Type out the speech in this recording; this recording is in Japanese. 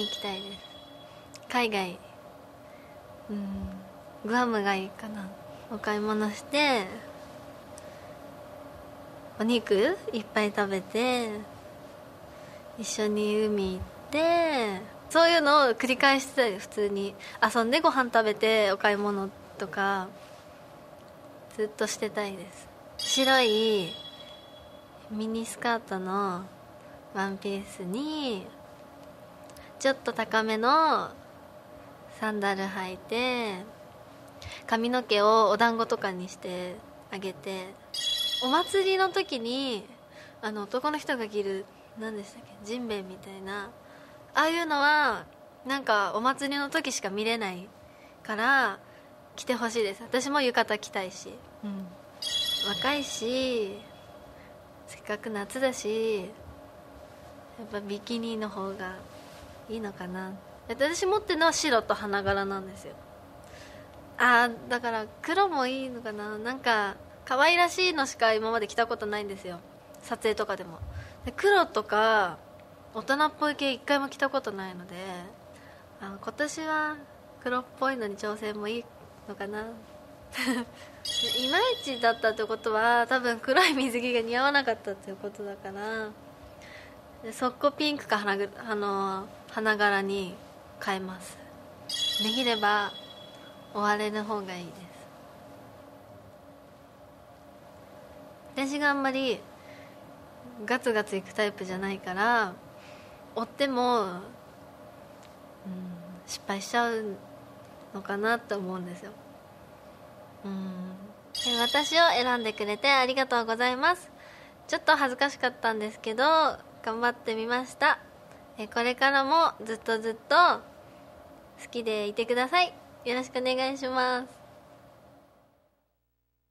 行きたいです。海外。うん。グアムがいいかな。お買い物してお肉いっぱい食べて一緒に海行ってそういうのを繰り返して普通に。遊んでご飯食べてお買い物とかずっとしてたいです。白いミニスカートのワンピースにちょっと高めのサンダル履いて髪の毛をお団子とかにしてあげてお祭りの時にあの男の人が着る何でしたっけジンベエみたいなああいうのはなんかお祭りの時しか見れないから着てほしいです。私も浴衣着たいし、うん、若いしせっかく夏だしやっぱビキニの方がいいのかな？私持ってるのは白と花柄なんですよ。ああだから黒もいいのかな？なんか可愛らしいのしか今まで着たことないんですよ。撮影とかでも。で黒とか大人っぽい系一回も着たことないのであ今年は黒っぽいのに挑戦もいいのかな？いまいちだったってことは多分黒い水着が似合わなかったっていうことだから。速攻ピンクか花ぐあの花柄に変えます。できれば終われる方がいいです。私があんまりガツガツいくタイプじゃないから追っても、うん、失敗しちゃうのかなって思うんですよ。うん。私を選んでくれてありがとうございます。ちょっと恥ずかしかったんですけど頑張ってみました。えこれからもずっとずっと好きでいてください。よろしくお願いします。